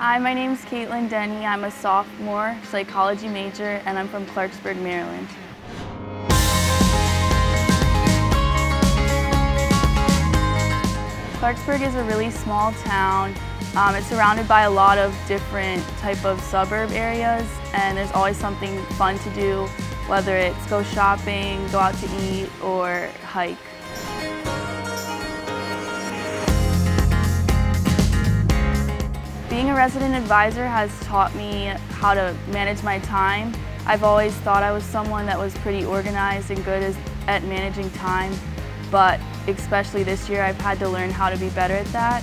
Hi, my name is Caitlynn Dennie. I'm a sophomore psychology major and I'm from Clarksburg, Maryland. Clarksburg is a really small town. Um, it's surrounded by a lot of different type of suburb areas and there's always something fun to do, whether it's go shopping, go out to eat, or hike. Being a resident advisor has taught me how to manage my time. I've always thought I was someone that was pretty organized and good at managing time, but especially this year I've had to learn how to be better at that.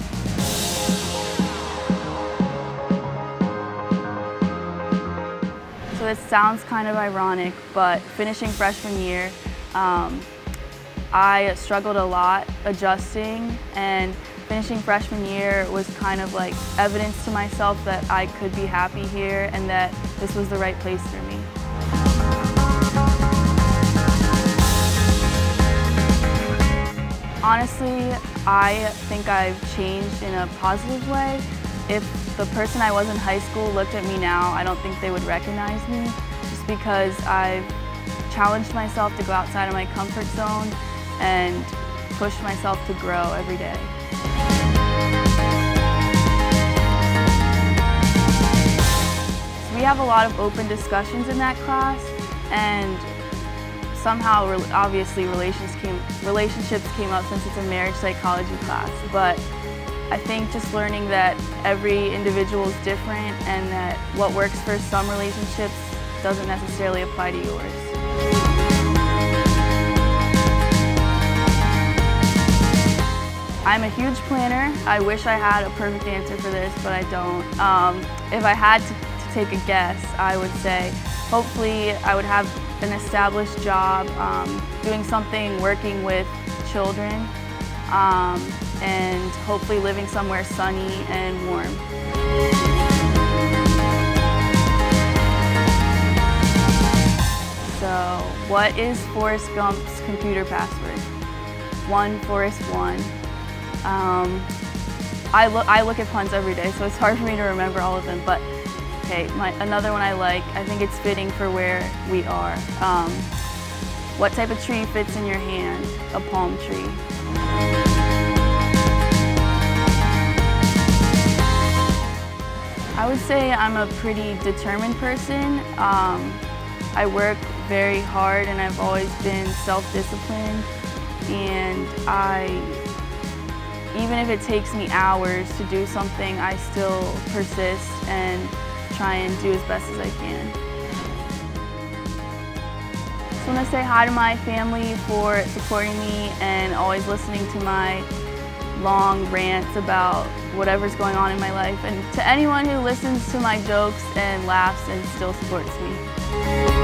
So it sounds kind of ironic, but finishing freshman year, um, I struggled a lot adjusting and finishing freshman year was kind of like evidence to myself that I could be happy here and that this was the right place for me. Honestly, I think I've changed in a positive way. If the person I was in high school looked at me now, I don't think they would recognize me just because I've challenged myself to go outside of my comfort zone and push myself to grow every day. Have a lot of open discussions in that class and somehow obviously relations came, relationships came up since it's a marriage psychology class but I think just learning that every individual is different and that what works for some relationships doesn't necessarily apply to yours. I'm a huge planner. I wish I had a perfect answer for this, but I don't. Um, if I had to, to, take a guess, I would say hopefully I would have an established job um, doing something working with children um, and hopefully living somewhere sunny and warm. So, what is Forrest Gump's computer password? One Forrest one. Um, I, look, I look at puns every day, so it's hard for me to remember all of them. But okay, my, another one I like, I think it's fitting for where we are. Um, what type of tree fits in your hand? A palm tree. I would say I'm a pretty determined person. Um, I work very hard and I've always been self-disciplined and I even if it takes me hours to do something, I still persist and try and do as best as I can. I want to say hi to my family for supporting me and always listening to my long rants about whatever's going on in my life and to anyone who listens to my jokes and laughs and still supports me.